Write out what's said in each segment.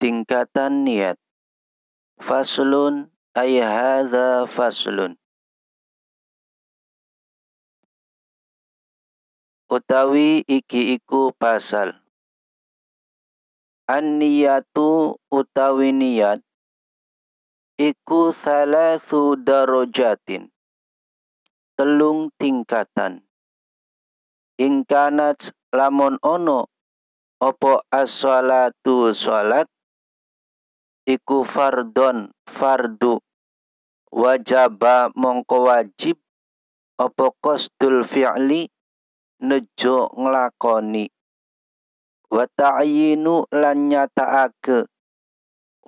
tingkatan niat. Faslun ay hadza faslun. Utawi iki iku pasal. An-niyatu utawi niat iku salasu darajatin. Telung tingkatan. Ingkanat lamun ono opo as-salatu salat iku fardon fardu. Wajaba mongko wajib. Opo qasdul fi'li? Nejo nglakoni. Wa ta'yinu lan nyataake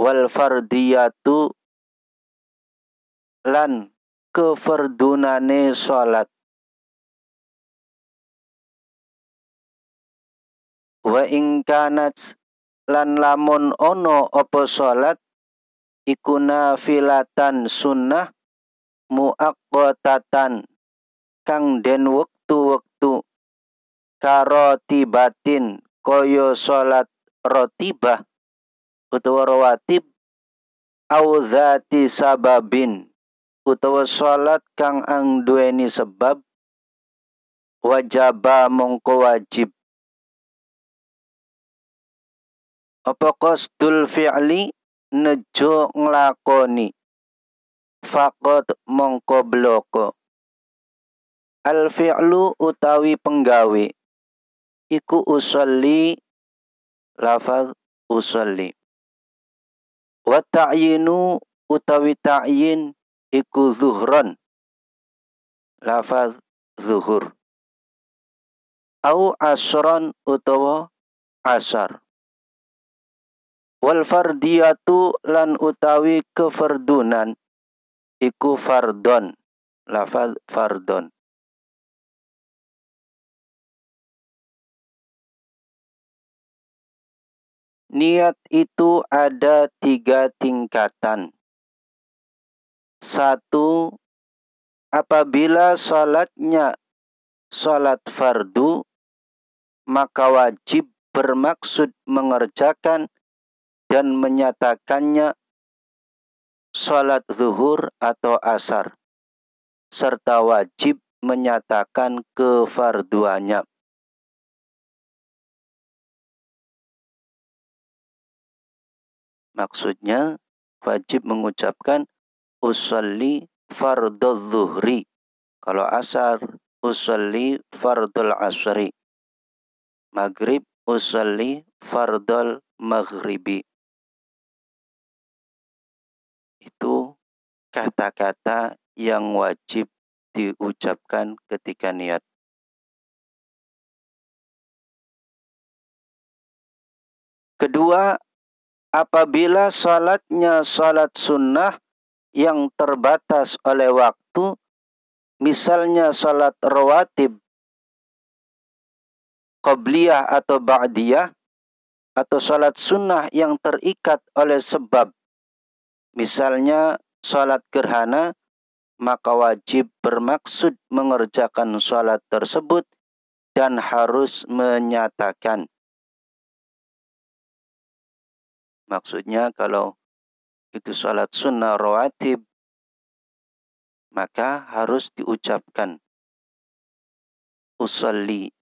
wal fardiyatu lan keferdunane salat wa ingkanat lan lamun ono opo salat iku nafilatan sunnah muaqqatatan kang den wektu-wektu karotibatin koyo salat rotibah utawa rawatib au zati sababin utawa salat kang ang duweni sebab wajaba mongko wajib apa qasdul fi'li? Nejo nglakoni. Fakot mongko bloko. Al fi'lu utawi penggawe. Iku usolli. Lafaz usolli. Wa ta'yinu utawi ta'yin iku zuhron. Lafaz zuhur. Au asron utawa asar wal fardiyatu lan utawi kefardunan iku fardon. Lafaz fardon. Niat itu ada tiga tingkatan. Satu, apabila sholatnya sholat fardu, maka wajib bermaksud mengerjakan dan menyatakannya sholat zuhur atau asar, serta wajib menyatakan kefarduannya. Maksudnya wajib mengucapkan usalli fardhu zuhri. Kalau asar usalli fardul asri. Maghrib usalli fardul maghribi. Kata-kata yang wajib diucapkan ketika niat. Kedua, apabila salatnya salat sunnah yang terbatas oleh waktu, misalnya salat rawatib, qabliyah atau ba'diyah, atau salat sunnah yang terikat oleh sebab Misalnya sholat gerhana, maka wajib bermaksud mengerjakan sholat tersebut dan harus menyatakan. Maksudnya kalau itu sholat sunnah rawatib, maka harus diucapkan. Usalli.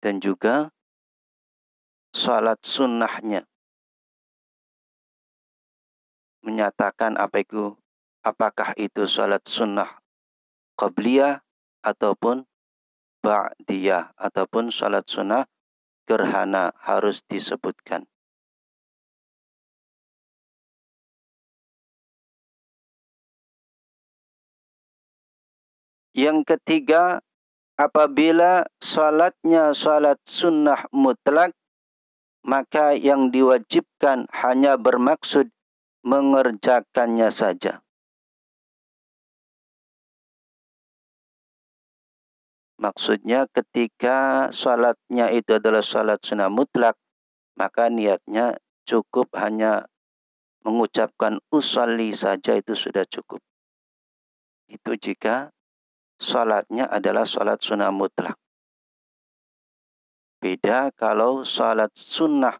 Dan juga sholat sunnahnya menyatakan apa itu apakah itu salat sunnah qabliyah ataupun ba'diyah ataupun salat sunnah gerhana harus disebutkan. Yang ketiga, apabila salatnya salat sunnah mutlak, maka yang diwajibkan hanya bermaksud mengerjakannya saja. Maksudnya ketika sholatnya itu adalah sholat sunnah mutlak, maka niatnya cukup hanya mengucapkan usalli saja itu sudah cukup. Itu jika sholatnya adalah sholat sunnah mutlak. Beda kalau salat sunnah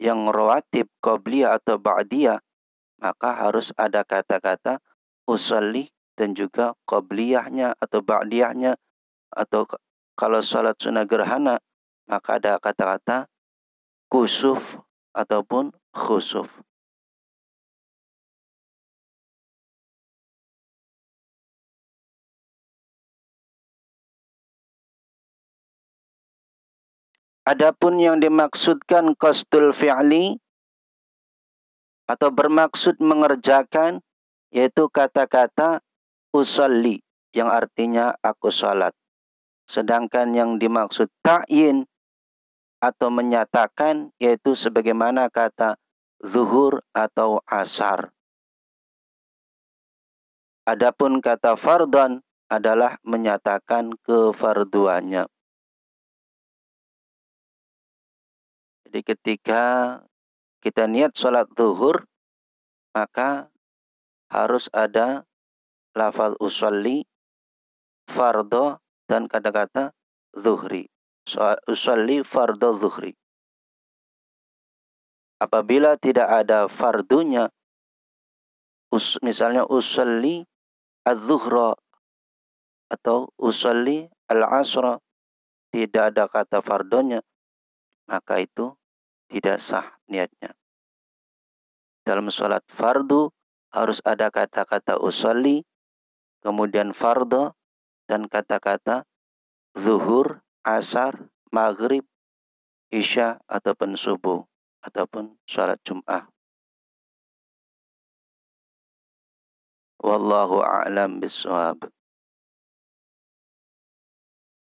yang rawatib qobliyah atau ba'diyah maka harus ada kata-kata usalli dan juga qobliyahnya atau ba'diyahnya atau kalau salat sunnah gerhana maka ada kata-kata kusuf ataupun khusuf. Adapun yang dimaksudkan qasdul fi'li atau bermaksud mengerjakan yaitu kata-kata usalli yang artinya aku salat. Sedangkan yang dimaksud ta'yin atau menyatakan yaitu sebagaimana kata zuhur atau asar. Adapun kata fardhan adalah menyatakan kefarduannya. Jadi ketika kita niat sholat zuhur, maka harus ada lafal usolli, fardo, dan kata-kata zuhri. Usolli fardo zuhri. Apabila tidak ada fardunya, us, misalnya usolli az-zuhra atau usolli al-asra, tidak ada kata fardonya, maka itu tidak sah niatnya. Dalam sholat fardu harus ada kata-kata usolli, kemudian fardo, dan kata-kata zuhur, asar, maghrib, isya, ataupun subuh, ataupun sholat jum'ah. Wallahu a'lam biswab.